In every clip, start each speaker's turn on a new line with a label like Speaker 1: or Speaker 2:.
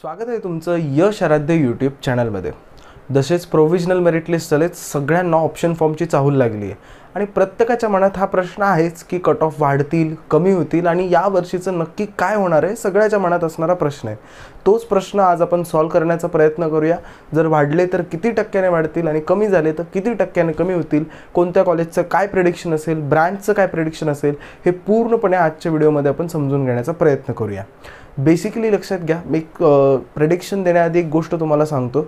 Speaker 1: स्वागत आहे तुमचं यश आराध्य यूट्यूब चॅनलमध्ये जसेच प्रोव्हिजनल मेरिट लिस्ट झालेत सगळ्यांना ऑप्शन फॉर्मची चाहूल लागली आहे. आणि प्रत्येकाच्या मनात हा प्रश्न आहेच की कट ऑफ वाढतील कमी होतील आणि या वर्षीचं नक्की काय होणार आहे सगळ्याच्या मनात असणारा प्रश्न आहे. तोच प्रश्न आज आपण सॉल्व करण्याचा प्रयत्न करूया. जर वाढले तर किती टक्क्याने वाढतील आणि कमी झाले तर किती टक्क्याने कमी होतील? कोणत्या कॉलेजचं काय प्रेडिक्शन असेल? ब्रँचचं काय प्रेडिक्शन असेल? हे पूर्णपणे आजच्या व्हिडिओमध्ये आपण समजून घेण्याचा प्रयत्न करूया. बेसिकली लक्षात घ्या. मी प्रेडिक्शन देण्याआधी एक गोष्ट तुम्हाला सांगतो.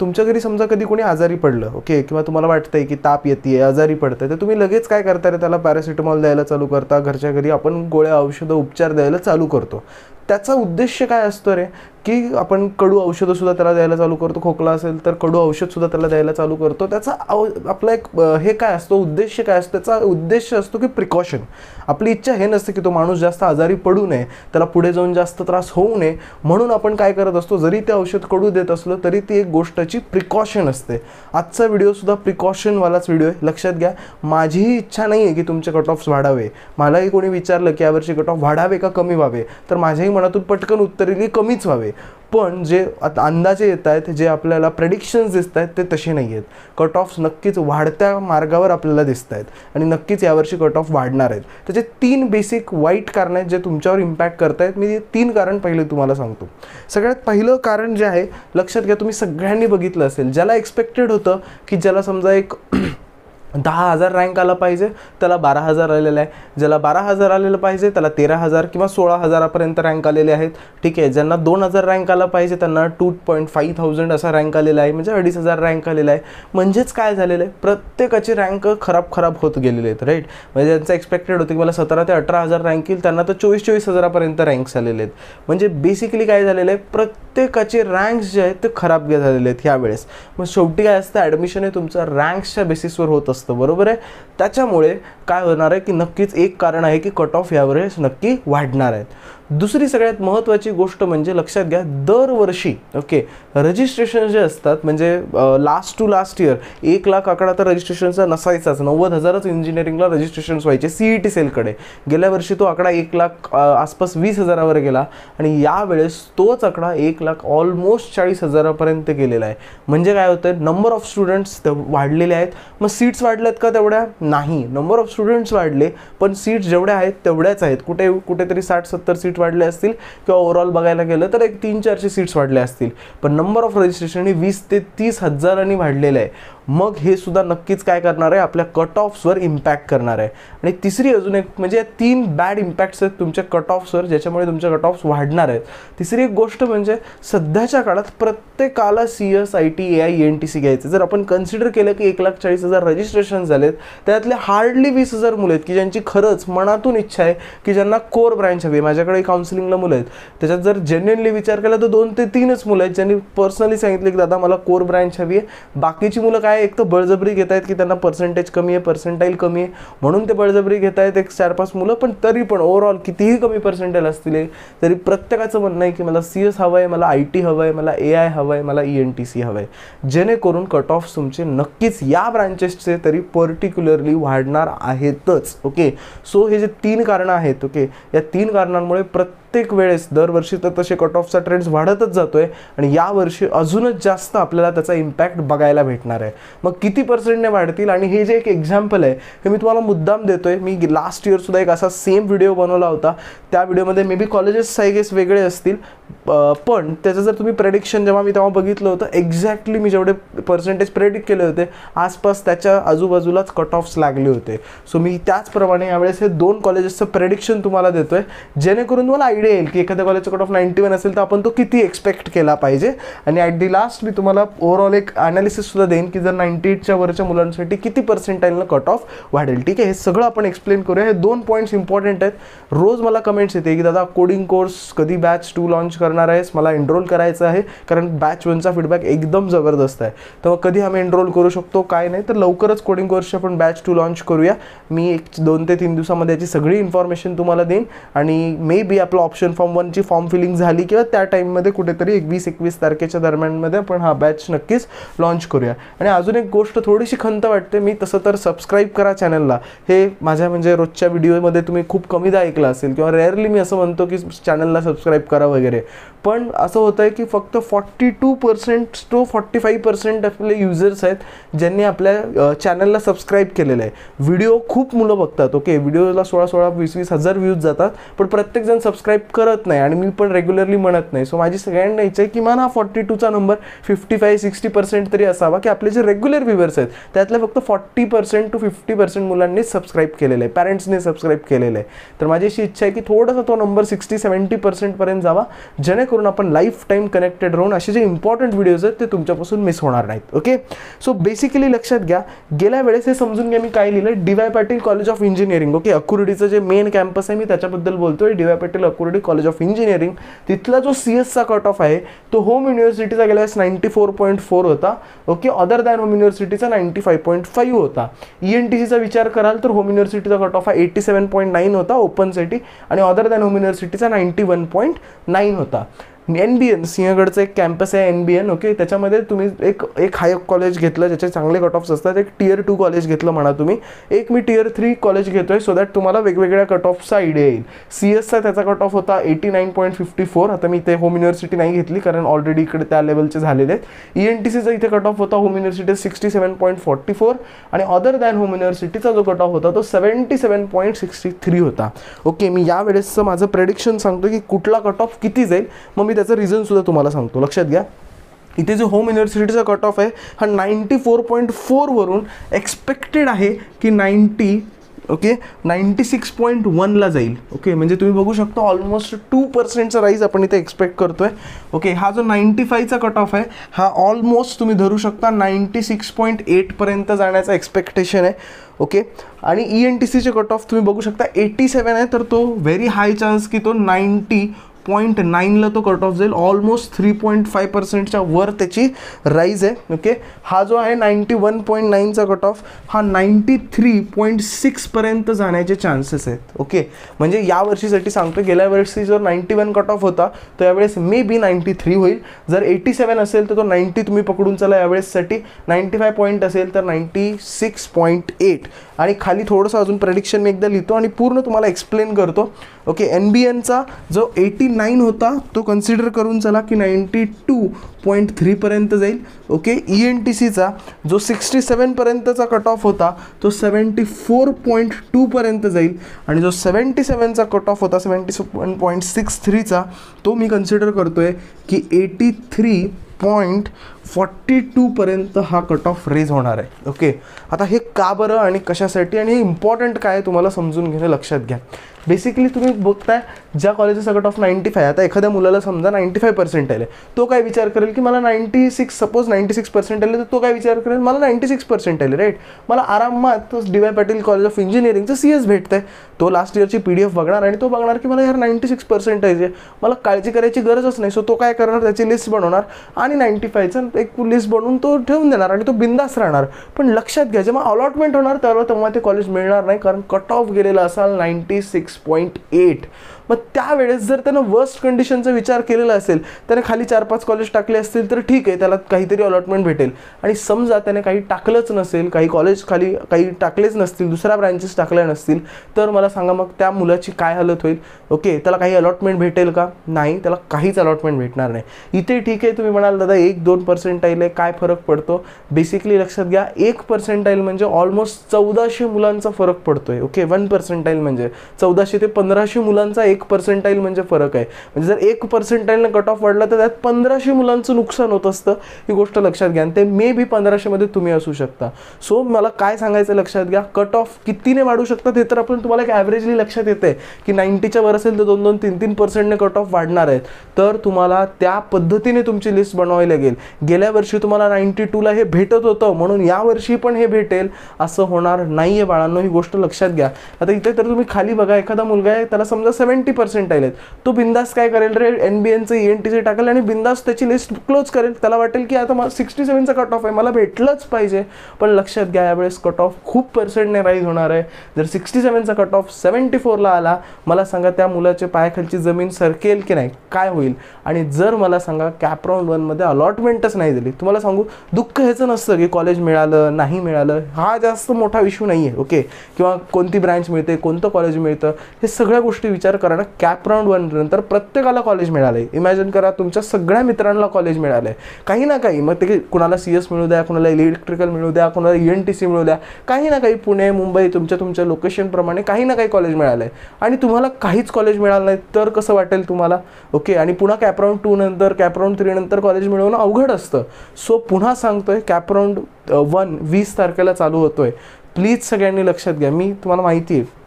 Speaker 1: तुमच्या घरी समजा कधी कोणी आजारी पडलं ओके किंवा तुम्हाला वाटतंय की ताप येते आजारी पडतंय तर तुम्ही लगेच काय करता रे? त्याला पॅरासिटामॉल द्यायला चालू करता. घरच्या घरी आपण गोळ्या औषधं उपचार द्यायला चालू करतो. त्याचा उद्देश काय असतो रे? की आपण कडू औषधंसुद्धा त्याला द्यायला चालू करतो. खोकला असेल तर कडू औषधसुद्धा त्याला द्यायला चालू करतो. त्याचा अव आपला एक हे काय असतो? उद्देश काय असतो? त्याचा उद्देश असतो की प्रिकॉशन आपली इच्छा हे नसते की तो माणूस जास्त आजारी पडू नये. त्याला पुढे जाऊन जास्त त्रास होऊ नये. म्हणून आपण काय करत असतो? जरी ते औषध कडू देत असलो तरी ती एक गोष्टची प्रिकॉशन असते. आजचा व्हिडिओसुद्धा प्रिकॉशनवालाच व्हिडिओ आहे. लक्षात घ्या. माझीही इच्छा नाही आहे की तुमचे कट ऑफ्स वाढावे. मलाही कोणी विचारलं की यावर्षी कट ऑफ वाढावे का कमी व्हावे? तर माझ्याही मनातून पटकन उत्तरेने कमीच व्हावे. पण जे आता अंदाजे येत आहेत जे आपल्याला प्रेडिक्शन्स दिसत आहेत ते तसे नाही आहेत. कट ऑफ्स नक्कीच वाढत्या मार्गावर आपल्याला दिसत आहेत. आणि नक्कीच यावर्षी कट ऑफ वाढणार आहेत. त्याचे तीन बेसिक वाईट कारण आहेत जे तुमच्यावर इम्पॅक्ट करत आहेत मी ते तीन कारण पहिले तुम्हाला सांगतो. सगळ्यात पहिलं कारण जे आहे लक्षात घ्या तुम्ही सगळ्यांनी बघितलं असेल. ज्याला एक्सपेक्टेड होतं की ज्याला समजा एक दहा हजार रँक आला पाहिजे त्याला बारा हजार आलेला आहे. ज्याला बारा हजार आलेलं पाहिजे त्याला तेरा हजार किंवा सोळा हजारापर्यंत रँक आलेले आहेत. ठीक आहे ज्यांना दोन हजार रँक आला पाहिजे त्यांना टू पॉईंट फाईव्ह थाउजंड असा रँक आलेला आहे म्हणजे अडीच हजार रँक आलेला आहे. म्हणजेच काय झालेलं आहे? प्रत्येकाची रँक खराब खराब होत गेलेले आहेत राईट म्हणजे ज्यांचं एक्सपेक्टेड होतं की मला सतरा ते अठरा हजार रँक येईल त्यांना तर चोवीस चोवीस हजारापर्यंत रँक्स आलेले आहेत. म्हणजे बेसिकली काय झालेलं आहे? प्रत्येकाचे रँक्स जे आहेत ते खराब झालेले आहेत ह्यावेळेस मग शेवटी काय असतं? ॲडमिशन हे तुमचं रँक्सच्या बेसिसवर होत असतं. बरोबर आहे? त्याच्यामुळे काय होणार आहे की नक्कीच एक कारण आहे की कट ऑफ यावेळेस नक्की वाढणार आहेत. दुसरी सगळ्यात महत्त्वाची गोष्ट म्हणजे लक्षात घ्या दरवर्षी ओके रजिस्ट्रेशन जे असतात म्हणजे लास्ट टू लास्ट इयर एक लाख आकडा तर रजिस्ट्रेशनचा नसायचाच. नव्वद हजारच इंजिनिअरिंगला रजिस्ट्रेशन्स व्हायचे सी ई टी सेलकडे गेल्या वर्षी तो आकडा एक लाख आसपास वीस हजारावर गेला आणि यावेळेस तोच आकडा एक लाख ऑलमोस्ट चाळीस हजारापर्यंत गेलेला आहे. म्हणजे काय होतं नंबर ऑफ स्टुडंट्स वाढलेले आहेत. मग सीट्स वाढल्यात का तेवढ्या? नाही. नंबर ऑफ स्टुडंट्स वाढले पण सीट्स जेवढ्या आहेत तेवढ्याच आहेत. कुठे कुठेतरी साठ सत्तर सीट वाढले असतील किंवा ओव्हरऑल बघायला गेलं तर एक तीन चारशे सीट्स वाढले असतील. पण नंबर ऑफ रजिस्ट्रेशन हे वीस ते तीस हजारांनी वाढलेलं आहे. मग हे सुद्धा नक्कीच काय करणार आहे? आपल्या कट ऑफ्सवर इम्पॅक्ट करणार आहे. आणि तिसरी अजून एक म्हणजे तीन बॅड इम्पॅक्ट्स आहेत तुमच्या कट ऑफ्सवर ज्याच्यामुळे तुमच्या कट ऑफ्स वाढणार आहेत. तिसरी एक गोष्ट म्हणजे सध्याच्या काळात प्रत्येकाला C S I T A I N T C घ्यायचं. जर आपण कन्सिडर केलं की एक लाख चाळीस हजार रजिस्ट्रेशन झालेत त्यातले हार्डली वीस हजार मुलं आहेत की ज्यांची खरंच मनातून इच्छा आहे की ज्यांना कोर ब्रँच हवी आहे. माझ्याकडे काउन्सिलिंगला मुलं आहेत. त्याच्यात जर जेन्युनली विचार केला तर दोन ते तीनच मुलं आहेत ज्यांनी पर्सनली सांगितले की दादा मला कोर ब्रँच हवी आहे. बाकीची मुलं काय एक तर बळजबरी घेत आहेत की त्यांना पर्सेंटेज कमी आहे पर्सेंटाईल कमी आहे. म्हणून ते बळजबरी घेत आहेत एक चार पाच मुलं पण तरी पण ओव्हरऑल कितीही कमी पर्सेंटेज असतील तरी प्रत्येकाचं म्हणणं आहे की मला सी एस हवं आहे मला आय टी हवं आहे मला ए आय हवं आहे मला ई एन टी सी हवं आहे जेणेकरून कट ऑफ तुमचे नक्कीच या ब्रांचेसचे तरी पर्टिक्युलरली वाढणार आहेतच ओके सो हे जे तीन कारणं आहेत ओके या तीन कारणांमुळे प्रत्येक प्रत्येक वेळेस दरवर्षी तर तसे कट ऑफचा ट्रेंड्स वाढतच जातो आहे आणि यावर्षी अजूनच जास्त आपल्याला त्याचा इम्पॅक्ट बघायला भेटणार आहे. मग किती पर्सेंटने वाढतील? आणि हे जे एक एक्झाम्पल आहे हे मी तुम्हाला मुद्दाम देतो आहे मी लास्ट इयरसुद्धा एक असा सेम व्हिडिओ बनवला होता. त्या व्हिडिओमध्ये maybe colleges I guess वेगळे असतील पण त्याचं जर तुम्ही प्रेडिक्शन जेव्हा मी तेव्हा बघितलं होतं एक्झॅक्टली मी जेवढे पर्सेंटेज प्रेडिक्ट केले होते आसपास त्याच्या आजूबाजूलाच कट ऑफ्स लागले होते. सो मी त्याचप्रमाणे यावेळेस हे दोन कॉलेजेसचं प्रेडिक्शन तुम्हाला देतो आहे जेणेकरून तुम्हाला आयडिया येईल की एखाद्या कॉलेजचं कट ऑफ नाईन्टी वन असेल तर आपण तो किती एक्सपेक्ट केला पाहिजे? आणि ॲट दी लास्ट मी तुम्हाला ओव्हरऑल एक अनालिसिससुद्धा देईन की जर नाईन्टी एटच्या वरच्या मुलांसाठी किती पर्सेंटाईलनं कट ऑफ वाढेल. ठीक आहे? हे सगळं आपण एक्सप्लेन करूया. हे दोन पॉईंट्स इम्पॉर्टंट आहेत. रोज मला कमेंट्स येते की दादा कोडिंग कोर्स कधी बॅच टू लॉन्च करणार आहेस? मला एनरोल करायचं आहे. कारण बॅच वनचा फीडबॅक एकदम जबरदस्त आहे. तर मग कधी आम्ही एनरोल करू शकतो? काय नाही. तर लवकरच कोडिंग कोर्सची आपण बॅच टू लॉन्च करूया. मी एक दोन ते तीन दिवसामध्ये याची सगळी इन्फॉर्मेशन तुम्हाला देईन. आणि मे बी आपलं ऑप्शन फॉर्म वनची फॉर्म फिलिंग झाली किंवा त्या टाईममध्ये कुठेतरी एकवीस एकवीस तारखेच्या दरम्यानमध्ये आपण हा बॅच नक्कीच लॉन्च करूया. आणि अजून एक गोष्ट थोडीशी खंत वाटते मी तसं तर सबस्क्राईब करा चॅनलला हे माझ्या म्हणजे रोजच्या व्हिडिओमध्ये तुम्ही खूप कमीदा ऐकलं असेल किंवा रेअरली मी असं म्हणतो की चॅनलला सबस्क्राईब करा वगैरे. पण असं होतं आहे की फक्त forty two percent to forty five percent आपले युजर्स आहेत ज्यांनी आपल्या चॅनलला सबस्क्राईब केलेलं आहे. व्हिडिओ खूप मुलं बघतात ओके व्हिडिओला सोळा सोळा वीस वीस हजार व्ह्यूज जातात पण प्रत्येकजण सबस्क्राईब करत नाही आणि मी पण रेग्युलरली म्हणत नाही. सो माझी सगळ्यांना इच्छा आहे किमान हा forty टूचा number fifty five sixty percent तरी असावा की आपले जे रेग्युलर व्ह्युअर्स आहेत त्यातल्या फक्त forty percent to fifty percent मुलांनीच subscribe केलेलं आहे पॅरेंट्सने सबस्क्राईब केलेलं आहे. तर माझी अशी इच्छा आहे की थोडासा तो नंबर सिक्स्टी सेवन्टी पर्सेंटपर्यंत जावा जेणेकरून आपण लाईफ टाईम कनेक्टेड राहून असे जे इम्पॉर्टंट व्हिडिओज आहेत ते तुमच्यापासून मिस होणार नाहीत ओके सो बेसिकली लक्षात घ्या गेल्या वेळेस हे समजून घ्या मी काय लिहिलं D Y Patil college of engineering okay अकुर्डीचं जे मेन कॅम्पस आहे मी त्याच्याबद्दल बोलतोय D Y Patil Akurdi college of engineering तिथला जो सी एसचा कट ऑफ आहे तो होम युनिव्हर्सिटीचा गेल्या वेळेस नाईन्टी फोर पॉईंट फोर होता ओके अदर दॅन होम युनिव्हर्सिटीचा नाईन्टी फाईव्ह पॉईंट फाईव्ह होता. ई एन टी सीचा विचार कराल तर होम युनिव्हर्सिटीचा कट ऑफ हा एटी सेवन पॉईंट नाईन होता ओपनसाठी आणि अदर दॅन होम युनिव्हर्सिटीचा नाईन्टी वन पॉईंट नाईन होता. एन बी एन सिंहगडचं एक कॅम्पस आहे एन बी एन ओके त्याच्यामध्ये तुम्ही एक एक हाय कॉलेज घेतलं ज्याचे चांगले कट ऑफ्स असतात. एक टियर टू कॉलेज घेतलं म्हणा तुम्ही. एक मी टियर थ्री कॉलेज घेतो आहे सो दॅट तुम्हाला वेगवेगळ्या कट ऑफचा आयडिया येईल. सी एसचा त्याचा कट ऑफ होता eighty nine point fifty four आता मी इथे होम युनिव्हर्सिटी नाही घेतली कारण ऑलरेडी इकडे त्या लेवलचे झालेले आहेत. ई एन टी सीचा इथे कट ऑफ होता home university sixty seven point forty four आणि अदर दॅन होम युनिव्हर्सिटीचा जो कट ऑफ होता तो seventy seven point sixty three होता. ओके मी या वेळेसचं माझं प्रेडिक्शन सांगतो की कुठला कट ऑफ किती जाईल? मग मी त्याचं रिझनसुद्धा तुम्हाला सांगतो. लक्षात घ्या. इथे जो होम युनिव्हर्सिटीचा कट ऑफ आहे हा नाईन्टी फोर पॉईंट फोरवरून एक्सपेक्टेड आहे की ninety okay ninety six point वनला जाईल ओके म्हणजे तुम्ही बघू शकता ऑलमोस्ट टू पर्सेंटचा राईज आपण इथे एक्सपेक्ट करतो आहे ओके हा जो नाईन्टी फायचा कट ऑफ आहे हा ऑलमोस्ट तुम्ही धरू शकता नाईन्टी सिक्स पॉईंट एटपर्यंत जाण्याचा एक्सपेक्टेशन आहे ओके आणि ई एन टी सीचे कट ऑफ तुम्ही बघू शकता एटी सेवन आहे तर तो व्हेरी हाय चान्स की तो नाईन्टी पॉईंट नाईनला तो कट ऑफ जाईल. ऑलमोस्ट थ्री पॉईंट फाय पर्सेंटच्या वर त्याची राईज आहे. ओके हा जो आहे नाईन्टी वन पॉईंट नाईनचा कट ऑफ हा नाईन्टी थ्री पॉईंट सिक्सपर्यंत जाण्याचे चान्सेस आहेत. ओके म्हणजे या वर्षीसाठी सांगतो गेल्या वर्षी जर नाईन्टी वन कट ऑफ होता तर यावेळेस मे बी नाईन्टी थ्री होईल. जर एटी सेवन असेल तर तो नाईन्टी तुम्ही पकडून चला यावेळेससाठी. नाईन्टी फाय पॉईंट असेल तर नाईन्टी सिक्स पॉईंट एट आणि खाली थोडंसं अजून प्रडिक्शन मी एकदा लिहितो आणि पूर्ण तुम्हाला एक्सप्लेन करतो. ओके एन बी एनचा जो एटी नाईन होता तो कन्सिडर करून चला की नाईन्टी टू पॉईंट थ्रीपर्यंत जाईल. ओके ई एन टी सीचा जो सिक्स्टी सेवनपर्यंतचा कट ऑफ होता तो सेवन्टी फोर पॉईंट टूपर्यंत जाईल. आणि जो सेवन्टी सेवनचा कट ऑफ होता सेवन्टी वन पॉईंट सिक्स थ्रीचा तो मी कन्सिडर करतो आहे की एटी थ्री पॉईंट फॉर्टी टूपर्यंत हा कट ऑफ रेज होणार आहे. ओके आता हे का बरं आणि कशासाठी आणि हे इम्पॉर्टंट काय तुम्हाला समजून घेणे लक्षात घ्या. बेसिकली तुम्ही बघताय ज्या कॉलेजचा कट ऑफ नाईन्टी फाय आता एखाद्या मुलाला समजा नाईन्टी फाय पर्सेंट आले तो काय विचार करेल की मला ninety six suppose ninety six percent आले तर तो काय विचार करेल? मला नाईन्टी सिक्स पर्सेंट आले राईट मला आरामात D Y Patil college of इंजिनिअरिंगचं C S भेटतं आहे तो लास्ट इयरची पी डी एफ बघणार आणि तो बघणार की मला यार नाईन्टी सिक्स पर्सेंटेज आहे मला काळजी करायची गरजच नाही. सो तो काय करणार? त्याची लिस्ट बनवणार आणि नाईन्टी फायचं एक लिस्ट बनवून तो ठेवून देणार आणि तो बिंदास राहणार. पण लक्षात घ्या जेव्हा अलॉटमेंट होणार तेव्हा तेव्हा ते कॉलेज मिळणार नाही. कारण कट ऑफ गेलेला असाल नाईन्टी सिक्स पॉईंट एट मग त्यावेळेस जर त्यानं वर्स्ट कंडिशनचा विचार केलेला असेल त्याने खाली चार पाच कॉलेज टाकले असतील तर ठीक आहे त्याला काहीतरी अलॉटमेंट भेटेल. आणि समजा त्याने काही टाकलंच नसेल काही कॉलेज खाली काही टाकलेच नसतील दुसऱ्या ब्रँचेस टाकल्या नसतील तर मला सांगा मग त्या मुलाची काय हालत होईल? ओके त्याला काही अलॉटमेंट भेटेल का? नाही त्याला काहीच अलॉटमेंट भेटणार नाही. इथे ठीक आहे तुम्ही म्हणाल दादा एक दोन पर्सेंटाईल आहे काय फरक पडतो? बेसिकली लक्षात घ्या एक पर्सेंटाईल म्हणजे ऑलमोस्ट चौदाशे मुलांचा फरक पडतोय ओके? वन पर्सेंटाईल म्हणजे चौदाशे ते पंधराशे मुलांचा एक पर्सेंटाईल म्हणजे फरक आहे. म्हणजे जर एक पर्सेंटाईलनं कट ऑफ वाढला तर त्यात पंधराशे मुलांचं नुकसान होत असतं. ही गोष्ट लक्षात घ्या. आणि ते मे बी पंधराशेमध्ये तुम्ही असू शकता. सो मला काय सांगायचं लक्षात घ्या. कट ऑफ कितीने वाढू शकतात हे तर आपण तुम्हाला एक ॲव्हरेजली लक्षात येते की नाईन्टीच्या वर असेल तर दोन दोन तीन तीन पर्सेंटने कट ऑफ वाढणार आहेत. तर तुम्हाला त्या पद्धतीने तुमची लिस्ट बनवावी लागेल. गेल्या वर्षी तुम्हाला नाईन्टी टूला हे भेटत होतं म्हणून यावर्षी पण हे भेटेल. असं होणार नाही आहे बाळांनो ही गोष्ट लक्षात घ्या. आता इथे तर तुम्ही खाली बघा एखादा मुलगा आहे त्याला समजा सेवन्टी पर्सेंट आहेत तो बिंदास काय करेल रे? एन बी एनचं ई एन टीचे टाकेल आणि बिंदास त्याची लिस्ट क्लोज करेल. त्याला वाटेल की आता मला सिक्स्टी सेवनचा कट ऑफ आहे. मला भेटलंच पाहिजे. पण लक्षात घ्या यावेळेस कट ऑफ खूप पर्सेंटने राईज होणार आहे. जर सिक्स्टी सेवनचा कट ऑफ सेवन्टी फोरला आला मला सांगा त्या मुलाच्या पायाखालची जमीन सरकेल की नाही? काय होईल? आणि जर मला सांगा कॅपराऊंड वनमध्ये अलॉटमेंटच नाही दिली तुम्हाला सांगू दुःख ह्याचं नसतं की कॉलेज मिळालं नाही मिळालं. हा जास्त मोठा इश्यू नाही आहे ओके किंवा कोणती ब्रँच मिळते कोणतं कॉलेज मिळतं हे सगळ्या गोष्टी विचार करा कारण कॅप राऊंड वन नंतर प्रत्येकाला कॉलेज मिळालं आहे इमॅजिन करा तुमच्या सगळ्या मित्रांना कॉलेज मिळालं आहे काही ना काही मग ते कुणाला सी एस मिळू द्या कुणाला इलेक्ट्रिकल मिळू द्या कुणाला ई एन टी सी मिळू द्या. काही ना काही पुणे मुंबई तुमच्या तुमच्या लोकेशनप्रमाणे काही ना काही कॉलेज मिळालं आहे आणि तुम्हाला काहीच कॉलेज मिळालं नाही तर कसं वाटेल तुम्हाला? ओके आणि पुन्हा कॅपराऊंड टू नंतर कॅपराऊंड थ्री नंतर कॉलेज मिळवणं अवघड असतं. सो पुन्हा सांगतोय कॅपराऊंड वन uh, वीस तारखेला चालू होतोय. प्लीज सगळ्यांनी लक्षात घ्या. मी तुम्हाला माहिती आहे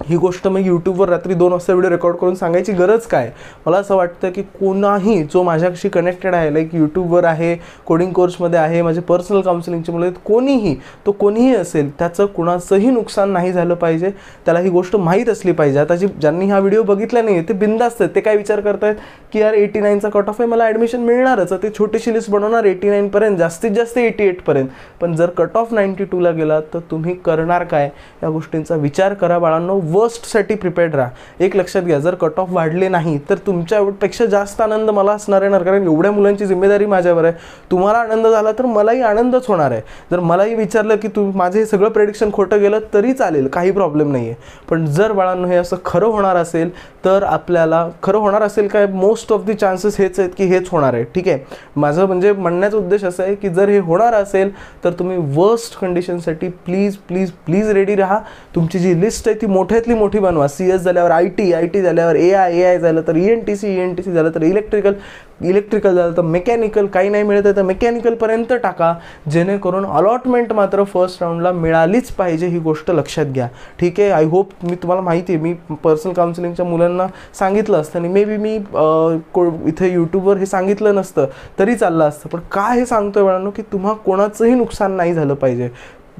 Speaker 1: ही गोष्ट मी यूट्यूबवर रात्री दोन वाजता व्हिडिओ रेकॉर्ड करून सांगायची गरज काय? मला असं वाटतं की कोणाही जो माझ्याशी कनेक्टेड आहे लाईक यूट्यूबवर आहे कोडिंग कोर्समध्ये आहे माझे पर्सनल काउन्सिलिंगचे मुलं आहेत कोणीही तो कोणीही असेल त्याचं कुणाचंही नुकसान नाही झालं पाहिजे. त्याला ही गोष्ट माहीत असली पाहिजे. आता जी ज्यांनी हा व्हिडिओ बघितला नाही आहे ते बिंदास्त आहेत. ते काय विचार करतायत? की यार एटी नाईनचा कट ऑफ आहे मला ॲडमिशन मिळणारच. ते छोटीशी लिस्ट बनवणार एटी नाईनपर्यंत जास्तीत जास्त एटी एटपर्यंत पण जर कट ऑफ नाईन्टी टूला गेला तर तुम्ही करणार काय? या गोष्टींचा विचार करा बाळांनो. वर्स्टसाठी प्रिपेअर्ड राहा. एक लक्षात घ्या जर कट ऑफ वाढले नाही तर तुमच्यापेक्षा जास्त आनंद मला असणार आहे कारण एवढ्या मुलांची जिम्मेदारी माझ्यावर आहे. तुम्हाला आनंद झाला तर मलाही आनंदच होणार आहे. जर मलाही विचारलं की तू माझं हे सगळं प्रेडिक्शन खोटं गेलं तरी चालेल काही प्रॉब्लेम नाही आहे पण जर बाळांनो हे असं खरं होणार असेल तर आपल्याला खरं होणार असेल काय? मोस्ट ऑफ दी चान्सेस हेच आहेत की हेच होणार आहे. ठीक आहे? माझं म्हणजे म्हणण्याचा उद्देश असा आहे की जर हे होणार असेल तर तुम्ही वर्स्ट कंडिशनसाठी प्लीज प्लीज प्लीज रेडी राहा. तुमची जी लिस्ट आहे ती मोठ्यातली मोठी बनवा. सी एस झाल्यावर आय टी आय टी झाल्यावर ए आय ए आय झालं तर E N T C E N T C झालं तर इलेक्ट्रिकल इलेक्ट्रिकल झालं तर मेकॅनिकल काही नाही मिळत आहे तर मेकॅनिकलपर्यंत टाका. जेणेकरून अलॉटमेंट मात्र फर्स्ट राऊंडला मिळालीच पाहिजे ही गोष्ट लक्षात घ्या. ठीक आहे? आय होप मी तुम्हाला माहिती आहे. मी पर्सनल काउन्सिलिंगच्या मुलांना सांगितलं असतं आणि मे बी मी को इथे यूट्यूबवर हे सांगितलं नसतं. तरी चाललं असतं. पण काय हे सांगतोय वेळानं की तुम्हा कोणाचंही नुकसान नाही झालं पाहिजे.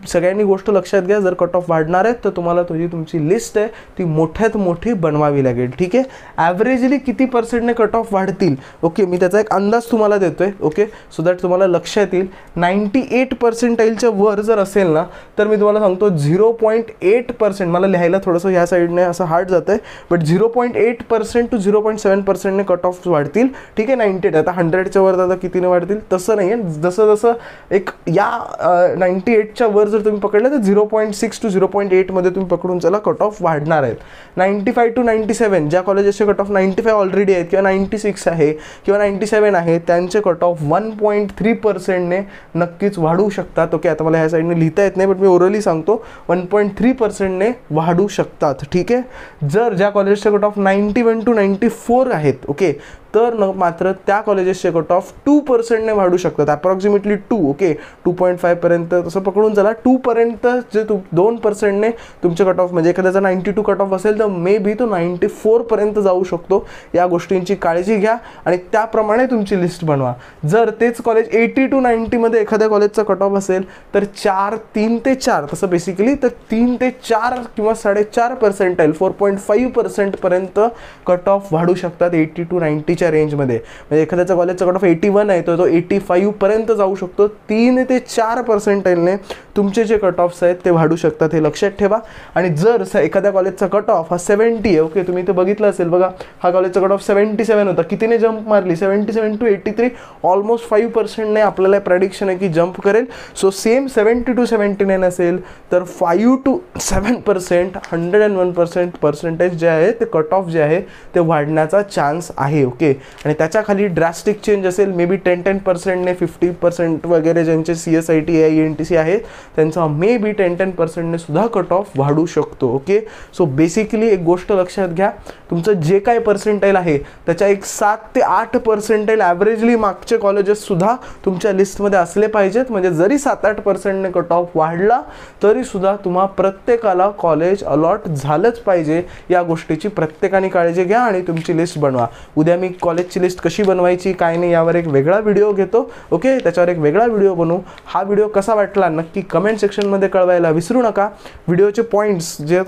Speaker 1: सगळ्यांनी गोष्ट लक्षात घ्या. जर कट ऑफ वाढणार आहेत तर तुम्हाला तुझी तुमची लिस्ट आहे ती मोठ्यात मोठी बनवावी लागेल. ठीक आहे? ॲव्हरेजली किती पर्सेंटने कट ऑफ वाढतील? ओके मी त्याचा एक अंदाज तुम्हाला देतो आहे ओके सो दॅट तुम्हाला लक्षात येईल. नाईन्टी एट पर्सेंटाईलच्या वर जर असेल ना तर मी तुम्हाला सांगतो झिरो पॉईंट एट पर्सेंट मला लिहायला थोडंसं ह्या साईडने असं हार्ड जातं आहे but zero point eight percent two zero point seven पर्सेंटने cut off वाढतील. ठीक आहे? नाईन्टी एट आता हंड्रेडच्या वर आता कितीने वाढतील? तसं नाही आहे जसं जसं एक या नाईन्टी एटच्या वर जर तुम्ही पकडलं तर zero point six two zero point एटमध्ये तुम्ही पकडून चला कट ऑफ वाढणार आहेत. Ninety five two ninety seven ज्या कॉलेजेसचे cut off ninety five already आहेत किंवा नाईन्टी सिक्स आहे किंवा नाईन्टी सेवन आहे त्यांचे cut off one point three पर्सेंटने नक्कीच वाढू शकतात. ओके आता मला ह्या साईडने लिहिता येत नाही बट मी ओरली सांगतो वन पॉईंट थ्री पर्सेंटने वाढू शकतात. ठीक आहे? जर ज्या कॉलेजचे cut off ninety one two ninety four आहेत ओके तर न मात्र त्या कॉलेजेसचे कट ऑफ टू पर्सेंटने वाढू शकतात. Approximately two okay two point फायपर्यंत तसं पकडून चला. टूपर्यंत जे तू दोन पर्सेंटने तुमचे कट ऑफ म्हणजे एखाद्याचा नाईन्टी टू कट ऑफ असेल तर मे बी तो नाईन्टी फोरपर्यंत जाऊ शकतो. या गोष्टींची काळजी घ्या आणि त्याप्रमाणे तुमची लिस्ट बनवा. जर तेच कॉलेज एटी टू नाईन्टीमध्ये एखाद्या कॉलेजचा कट ऑफ असेल तर चार तीन ते चार तसं बेसिकली तर तीन ते चार किंवा साडेचार पर्सेंटाईल फोर पॉईंट फाईव्ह पर्सेंटपर्यंत कट ऑफ वाढू शकतात एटी टू नाईन्टी च्या रेंजमध्ये म्हणजे एखाद्याचा कॉलेजचा कट ऑफ एटी वन आहे तर तो एटी फाईव्हपर्यंत जाऊ शकतो. तीन ते चार पर्सेंटाईलने तुमचे जे कट ऑफ्स आहेत ते वाढू शकतात हे लक्षात ठेवा. आणि जर एखाद्या कॉलेजचा कट ऑफ हा सेवन्टी आहे ओके तुम्ही ते बघितलं असेल बघा हा कॉलेजचा कट ऑफ सेवन्टी सेवन होता. कितीने जंप मारली? Seventy seven two eighty three almost five percent आपल्याला प्रॅडिक्शन आहे की जंप करेल. So same seventy two seventy nine असेल तर five two seven percent hundred and one percent percentage जे आहे ते कट ऑफ जे आहे ते वाढण्याचा चान्स आहे ओके आणि त्याच्याखाली ड्रॅस्टिक ड्रास्टिक चेंज असेल मे बी टेन टेन पर्सेंटने फिफ्टी पर्सेंट वगैरे ज्यांचे C S I T I N T C आहेत त्यांचा मे बी टेन टेन पर्सेंटने सुद्धा कट ऑफ वाढू शकतो ओके सो बेसिकली एक गोष्ट लक्षात घ्या तुमचं जे काय पर्सेंटाईल आहे त्याच्या एक सात ते आठ पर्सेंटाईल ॲव्हरेजली मागचे कॉलेजेससुद्धा तुमच्या लिस्टमध्ये असले पाहिजेत. म्हणजे जरी सात आठ पर्सेंटने कट ऑफ वाढला तरीसुद्धा तुम्हा प्रत्येकाला कॉलेज अलॉट झालंच पाहिजे. या गोष्टीची प्रत्येकाने काळजी घ्या आणि तुमची लिस्ट बनवा. उद्या मी कॉलेजची लिस्ट कशी बनवायची काय नाही यावर एक वेगळा व्हिडिओ घेतो. ओके त्याच्यावर एक वेगळा व्हिडिओ बनवू. हा व्हिडिओ कसा वाटला नक्की कमेंट सेक्शनमध्ये कळवायला विसरू नका. व्हिडिओचे पॉईंट्स जे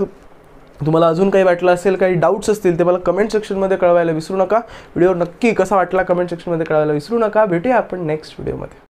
Speaker 1: तुम्हाला अजून काही वाटलं असेल काही डाऊट्स असतील ते मला कमेंट सेक्शनमध्ये कळवायला विसरू नका. व्हिडिओ नक्की कसा वाटला कमेंट सेक्शनमध्ये कळवायला विसरू नका. भेटूया आपण नेक्स्ट व्हिडिओमध्ये